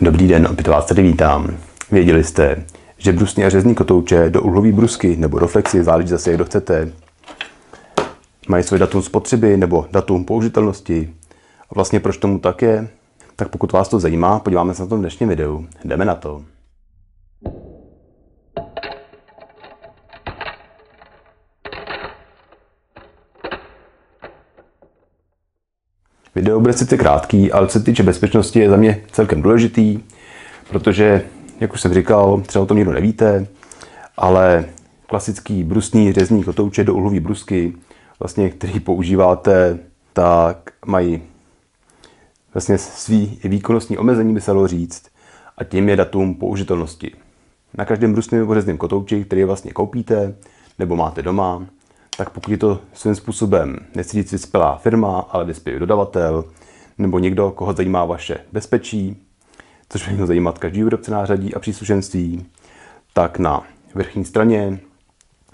Dobrý den, opět vás tady vítám. Věděli jste, že brusný a řezní kotouče do uhlový brusky nebo do flexy, záleží zase, jak chcete, mají svůj datum spotřeby nebo datum použitelnosti. A vlastně proč tomu tak je? Tak pokud vás to zajímá, podíváme se na to v dnešním videu. Jdeme na to. Video bude sice krátký, ale co se týče bezpečnosti je za mě celkem důležitý, protože, jak už jsem říkal, třeba o tom nikdo nevíte, ale klasický brusný řezní kotouče do uhlový brusky, vlastně, který používáte, tak mají vlastně svý výkonnostní omezení, by se dalo říct, a tím je datum použitelnosti. Na každém brusném nebo řezném kotouči, který vlastně koupíte nebo máte doma, tak pokud je to svým způsobem, nechci vyspělá firma, ale vyspělý dodavatel, nebo někdo, koho zajímá vaše bezpečí, což by mělo zajímat každý výrobce nářadí a příslušenství, tak na vrchní straně,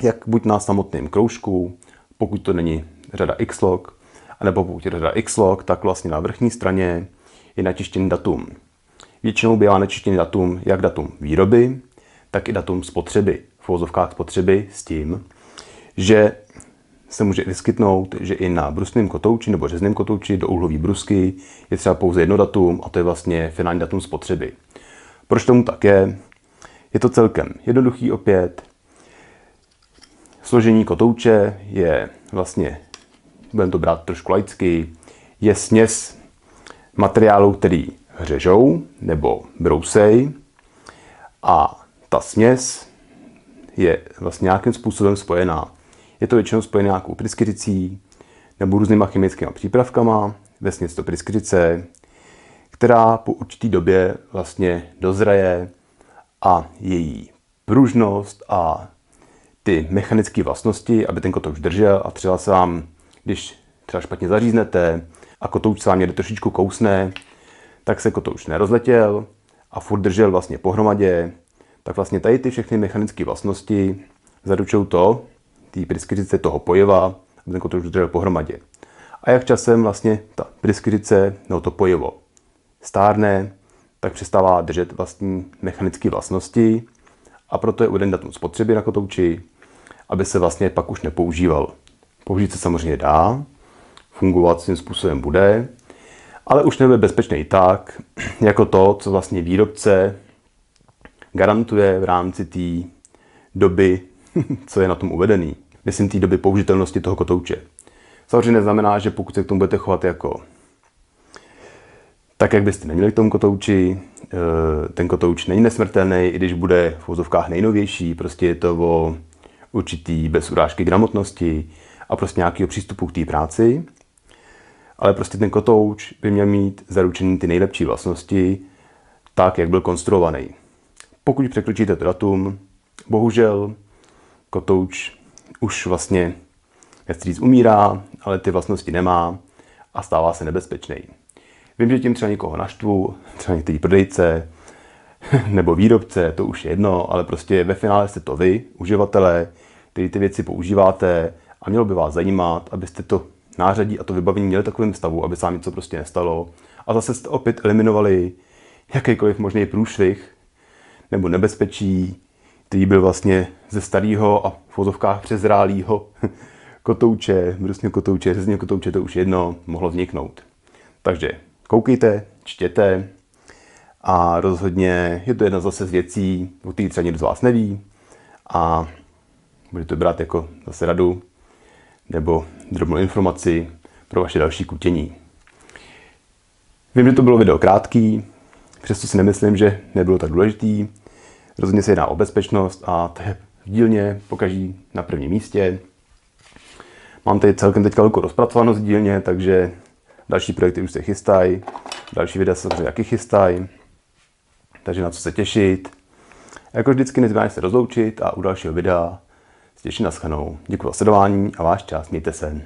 jak buď na samotném kroužku, pokud to není řada Xlog, anebo pokud je řada Xlog, tak vlastně na vrchní straně je načištěný datum. Většinou bývá načištěný datum jak datum výroby, tak i datum spotřeby, v spotřeby s tím, že se může vyskytnout, že i na brusném kotouči nebo řezném kotouči do úhlový brusky je třeba pouze jedno datum a to je vlastně finální datum spotřeby. Proč tomu tak je? Je to celkem jednoduchý opět. Složení kotouče je vlastně, budeme to brát trošku laicky, je směs materiálu, který hřežou nebo brousej a ta směs je vlastně nějakým způsobem spojená je to většinou spojené nějakou pryskyřicí nebo různýma chemickými přípravkama, vesně to pryskyřice, která po určitý době vlastně dozraje a její pružnost a ty mechanické vlastnosti, aby ten kotouč držel. A třeba se vám, když třeba špatně zaříznete a kotouč se vám někde trošičku kousne, tak se kotouč nerozletěl a furt držel vlastně pohromadě, tak vlastně tady ty všechny mechanické vlastnosti zaručují to, té pryskyřice toho pojiva, aby ten kotouč držel pohromadě. A jak časem vlastně ta pryskyřice nebo to pojivo stárne, tak přestává držet vlastní mechanické vlastnosti a proto je uveden datum spotřeby na kotouči, aby se vlastně pak už nepoužíval. Použít se samozřejmě dá, fungovat svým způsobem bude, ale už nebude bezpečný tak, jako to, co vlastně výrobce garantuje v rámci té doby, co je na tom uvedený myslím, té doby použitelnosti toho kotouče. Samozřejmě neznamená, že pokud se k tomu budete chovat jako tak, jak byste neměli k tomu kotouči, eh, ten kotouč není nesmrtelný, i když bude v vozovkách nejnovější, prostě je to o určitý bez urážky gramotnosti a prostě nějakého přístupu k té práci. Ale prostě ten kotouč by měl mít zaručený ty nejlepší vlastnosti, tak, jak byl konstruovaný. Pokud překročíte to datum, bohužel kotouč už vlastně, nechci říct, umírá, ale ty vlastnosti nemá a stává se nebezpečný. Vím, že tím třeba někoho naštvu, třeba některý prodejce nebo výrobce, to už je jedno, ale prostě ve finále jste to vy, uživatelé, kteří ty věci používáte a mělo by vás zajímat, abyste to nářadí a to vybavení měli takovým stavu, aby se vám něco prostě nestalo. A zase jste opět eliminovali jakýkoliv možný průšvih nebo nebezpečí, který byl vlastně ze starého a v vozovkách přezrálého kotouče, brusního kotouče, řezního kotouče, to už jedno mohlo vzniknout. Takže koukejte, čtěte a rozhodně je to jedna zase z věcí, o kterých třeba někdo z vás neví a budete brát jako zase radu nebo drobnou informaci pro vaše další kutění. Vím, že to bylo video krátký, přesto si nemyslím, že nebylo tak důležitý. Rozhodně se jedná o bezpečnost a to je v dílně pokaží na prvním místě. Mám tady celkem teď velkou rozpracovanost v dílně, takže další projekty už se chystají, další videa se samozřejmě taky chystají, takže na co se těšit. Jako vždycky nezbývá se rozloučit a u dalšího videa se těším na schanou. Děkuji za sledování a váš čas, mějte se.